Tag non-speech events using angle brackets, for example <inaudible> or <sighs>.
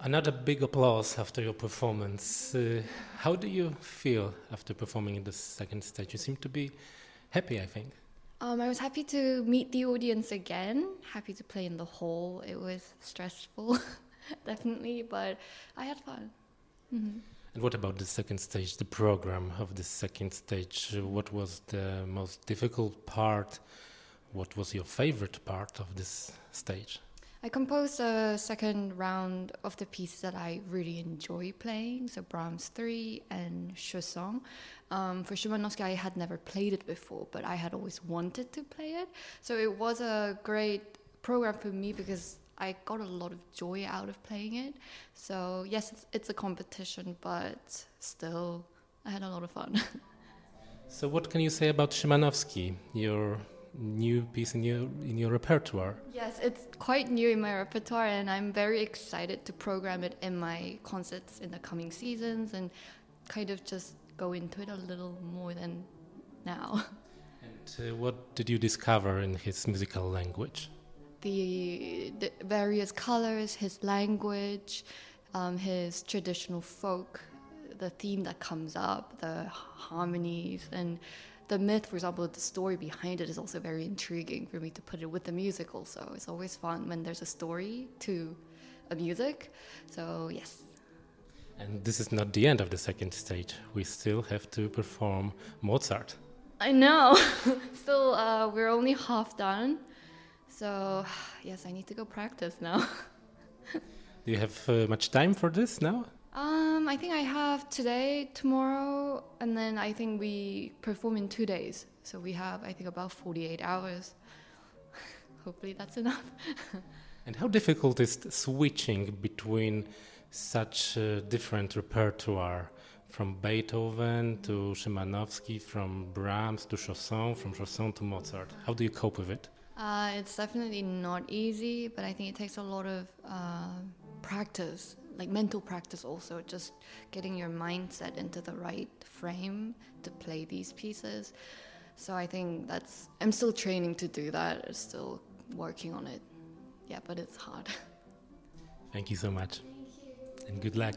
Another big applause after your performance. Uh, how do you feel after performing in the second stage? You seem to be happy, I think. Um, I was happy to meet the audience again, happy to play in the hall. It was stressful, <laughs> definitely, but I had fun. Mm -hmm. And what about the second stage, the program of the second stage? What was the most difficult part? What was your favorite part of this stage? I composed a second round of the pieces that I really enjoy playing, so Brahms 3 and Chausson. Um, for Szymanowski, I had never played it before, but I had always wanted to play it. So it was a great program for me because I got a lot of joy out of playing it. So, yes, it's, it's a competition, but still, I had a lot of fun. <laughs> so, what can you say about Szymanowski, your new piece in your in your repertoire. Yes, it's quite new in my repertoire, and I'm very excited to program it in my concerts in the coming seasons and kind of just go into it a little more than now. <laughs> And uh, what did you discover in his musical language? The, the various colors, his language, um, his traditional folk, the theme that comes up, the harmonies, and the myth, for example, the story behind it is also very intriguing for me to put it with the music, also. it's always fun when there's a story to a music. So yes. And this is not the end of the second stage. We still have to perform Mozart. I know. <laughs> still, uh, we're only half done. So <sighs> yes, I need to go practice now. <laughs> Do you have uh, much time for this now? Um, I think I have today, tomorrow, and then I think we perform in two days. So we have, I think, about 48 hours. <laughs> Hopefully that's enough. <laughs> and how difficult is switching between such different repertoire? From Beethoven to Szymanowski, from Brahms to Chausson, from Chausson to Mozart. How do you cope with it? Uh, it's definitely not easy, but I think it takes a lot of uh, practice like mental practice also just getting your mindset into the right frame to play these pieces. So i think that's i'm still training to do that I'm still working on it. Yeah but it's hard. <laughs> Thank you so much. And good luck